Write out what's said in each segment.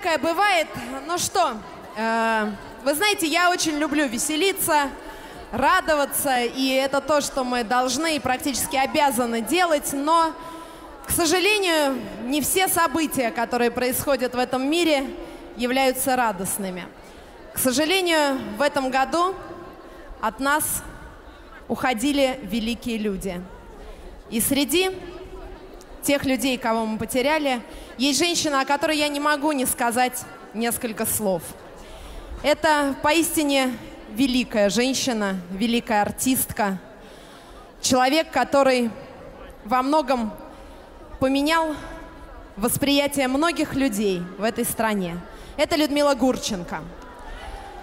Всякое бывает. Ну что, э, вы знаете, я очень люблю веселиться, радоваться, и это то, что мы должны и практически обязаны делать, но, к сожалению, не все события, которые происходят в этом мире, являются радостными. К сожалению, в этом году от нас уходили великие люди. И среди тех людей, кого мы потеряли, есть женщина, о которой я не могу не сказать несколько слов. Это поистине великая женщина, великая артистка, человек, который во многом поменял восприятие многих людей в этой стране. Это Людмила Гурченко.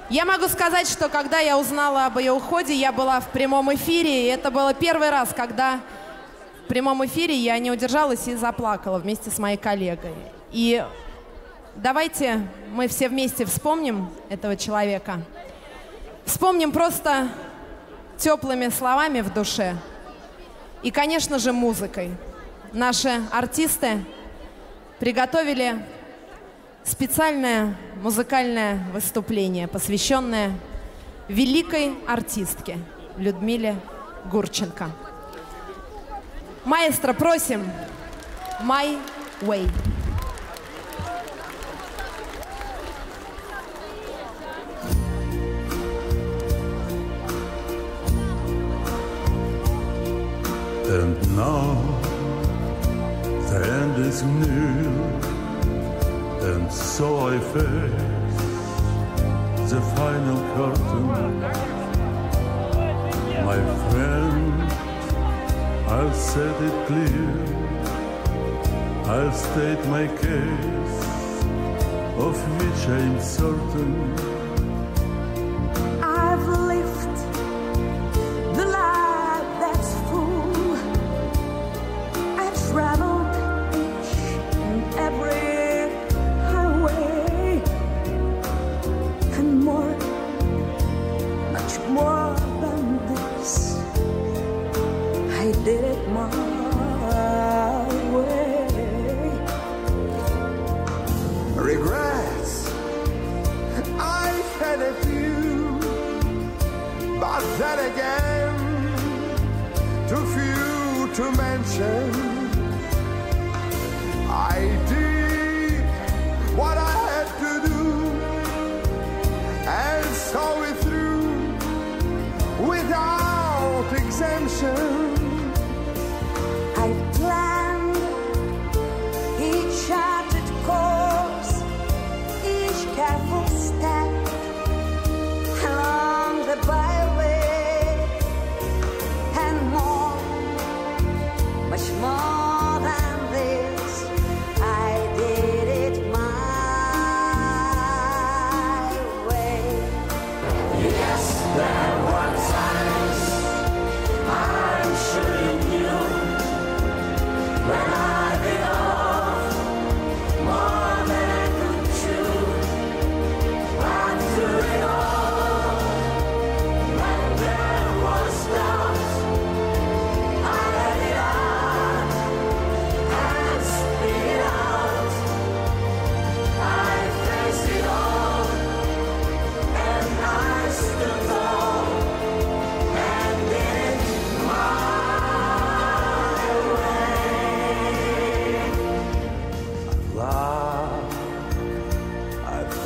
Я могу сказать, что когда я узнала об ее уходе, я была в прямом эфире, и это было первый раз, когда в прямом эфире я не удержалась и заплакала вместе с моей коллегой. И давайте мы все вместе вспомним этого человека. Вспомним просто теплыми словами в душе. И, конечно же, музыкой. Наши артисты приготовили специальное музыкальное выступление, посвященное великой артистке Людмиле Гурченко. Маэстро, просим. My way. And now the end is near, and so I face the final curtain. My friend, I'll set it clear. I'll state my case, of which I'm certain. Then again, too few to mention. there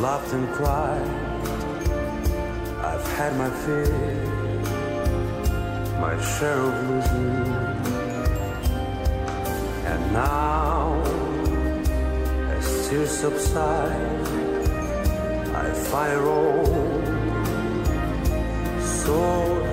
laughed and cried. I've had my fear, my share of losing. And now, as tears subside, I it all so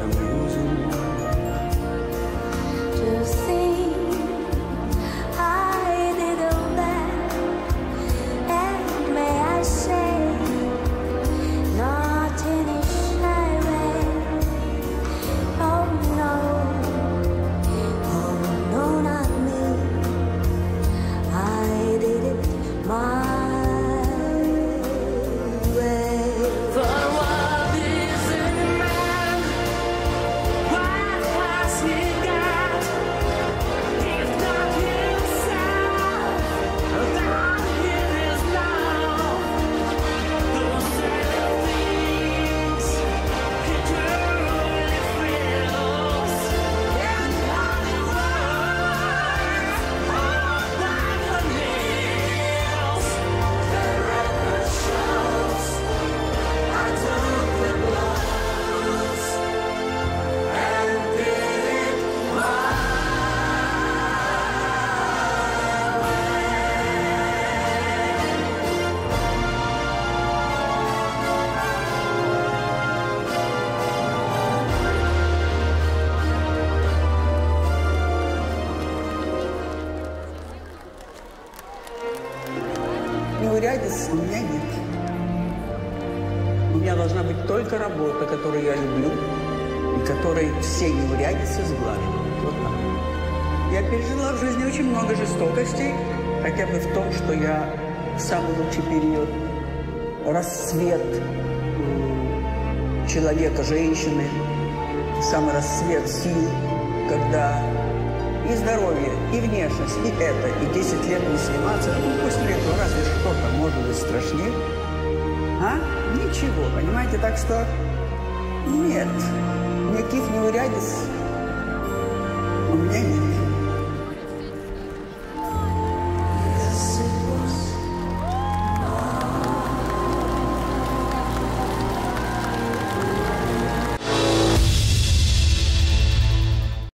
неурядиц у меня нет. У меня должна быть только работа, которую я люблю, и которой все неурядицы сглаживают. Вот так. Я пережила в жизни очень много жестокостей, хотя бы в том, что я в самый лучший период расцвет человека, женщины, самый расцвет сил, когда и здоровье, и внешность, и это, и 10 лет не сниматься, ну, после этого разве Ничего, понимаете? Так что нет, никаких неурядиц у меня нет.